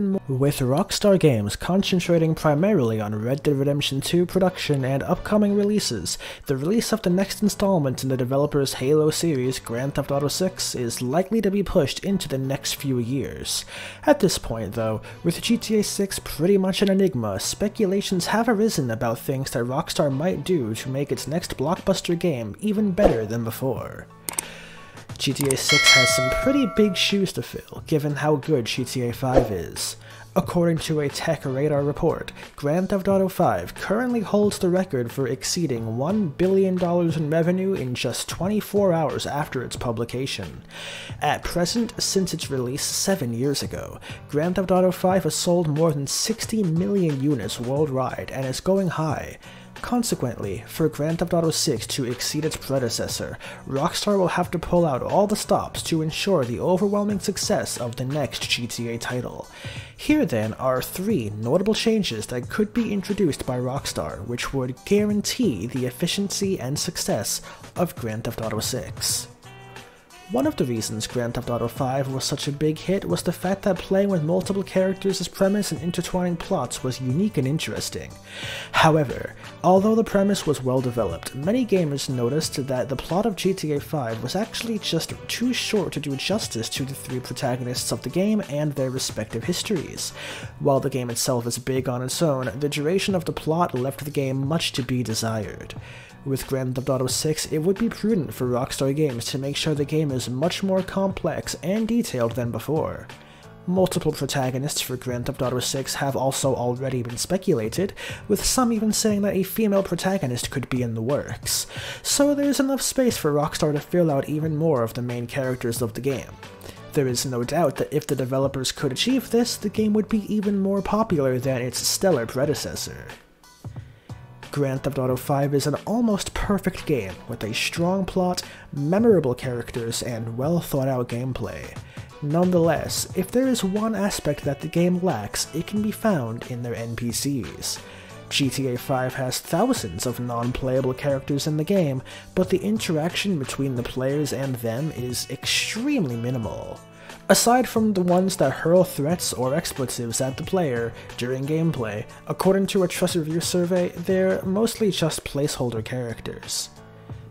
With Rockstar Games concentrating primarily on Red Dead Redemption 2 production and upcoming releases, the release of the next installment in the developer's Halo series, Grand Theft Auto 6, is likely to be pushed into the next few years. At this point, though, with GTA 6 pretty much an enigma, speculations have arisen about things that Rockstar might do to make its next blockbuster game even better than before. GTA 6 has some pretty big shoes to fill, given how good GTA 5 is. According to a TechRadar report, Grand Theft Auto 5 currently holds the record for exceeding $1 billion in revenue in just 24 hours after its publication. At present, since its release 7 years ago, Grand Theft Auto 5 has sold more than 60 million units worldwide and is going high. Consequently, for Grand Theft Auto 6 to exceed its predecessor, Rockstar will have to pull out all the stops to ensure the overwhelming success of the next GTA title. Here then are three notable changes that could be introduced by Rockstar which would guarantee the efficiency and success of Grand Theft Auto 6. One of the reasons Grand Theft Auto V was such a big hit was the fact that playing with multiple characters as premise and intertwining plots was unique and interesting. However, although the premise was well developed, many gamers noticed that the plot of GTA V was actually just too short to do justice to the three protagonists of the game and their respective histories. While the game itself is big on its own, the duration of the plot left the game much to be desired. With Grand Theft Auto 6, it would be prudent for Rockstar Games to make sure the game is much more complex and detailed than before. Multiple protagonists for Grand Theft Auto 6 have also already been speculated, with some even saying that a female protagonist could be in the works, so there's enough space for Rockstar to fill out even more of the main characters of the game. There is no doubt that if the developers could achieve this, the game would be even more popular than its stellar predecessor. Grand Theft Auto 5 is an almost perfect game with a strong plot, memorable characters, and well thought out gameplay. Nonetheless, if there is one aspect that the game lacks, it can be found in their NPCs. GTA 5 has thousands of non-playable characters in the game, but the interaction between the players and them is extremely minimal. Aside from the ones that hurl threats or expletives at the player during gameplay, according to a Trust Review survey, they're mostly just placeholder characters.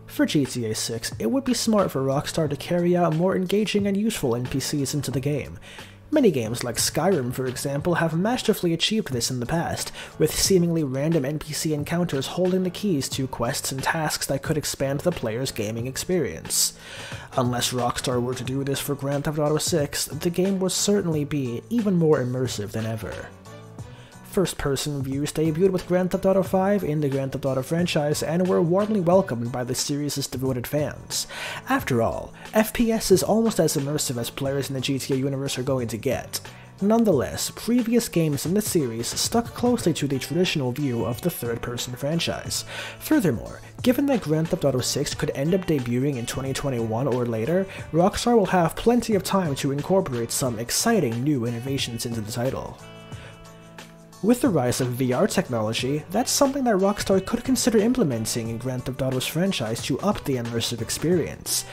For GTA 6, it would be smart for Rockstar to carry out more engaging and useful NPCs into the game, Many games like Skyrim, for example, have masterfully achieved this in the past, with seemingly random NPC encounters holding the keys to quests and tasks that could expand the player's gaming experience. Unless Rockstar were to do this for Grand Theft Auto 6, the game would certainly be even more immersive than ever first-person views debuted with Grand Theft Auto V in the Grand Theft Auto franchise and were warmly welcomed by the series' devoted fans. After all, FPS is almost as immersive as players in the GTA universe are going to get. Nonetheless, previous games in the series stuck closely to the traditional view of the third-person franchise. Furthermore, given that Grand Theft Auto 6 could end up debuting in 2021 or later, Rockstar will have plenty of time to incorporate some exciting new innovations into the title. With the rise of VR technology, that's something that Rockstar could consider implementing in Grand Theft Auto's franchise to up the immersive experience.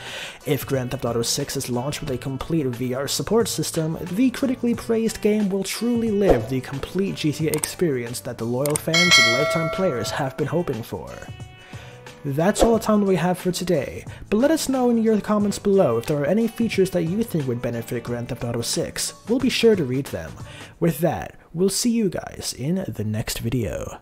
If Grand Theft Auto 6 is launched with a complete VR support system, the critically praised game will truly live the complete GTA experience that the loyal fans and lifetime players have been hoping for. That's all the time we have for today, but let us know in your comments below if there are any features that you think would benefit Grand Theft Auto 6. We'll be sure to read them. With that, we'll see you guys in the next video.